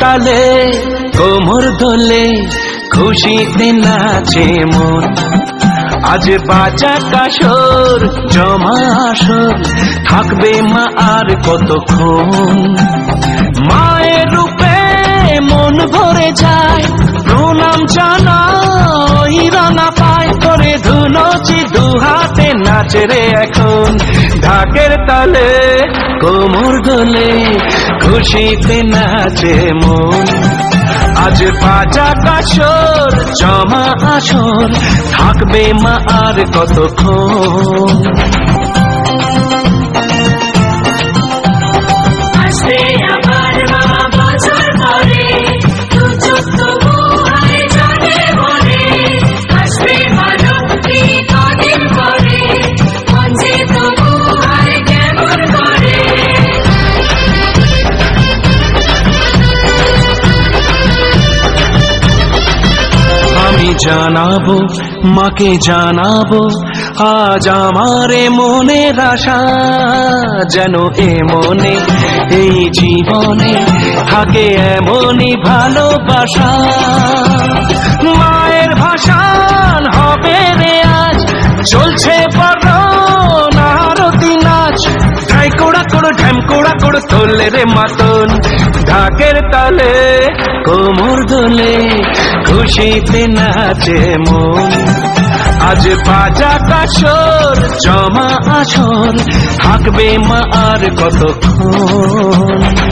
তালে, কোমর দোলে খুশিতে নাচে মন। আজ বাজা কাসর জমা আসর, থাকবে মা আর কতক্ষণ? মায়ের রূপে মন ভরে যায়, প্রণাম জানাই রানা পায়, করে ধুনচি দু হাতে নাচে রে এখন। ঢাকের তালে কোমর দোলে খুশিতে নাচে মন। আজ পাজা কাশর জমা আসর থাকবে মা আর কতক্ষণ? জানাব, মাকে জানাব, আজ আমারে মনে আশা যেন এ মনে, এই জীবনে থাকে এমনই ভালোবাসা। মায়ের ভাষান হবে রে আজ, চলছে তোলে রে মাতন, ঢাকের তালে, কোমর দোলে। খুশিতে নাচে মন। আজ বাজা কাশর জমা আসর থাকবে মা আর কতক্ষণ?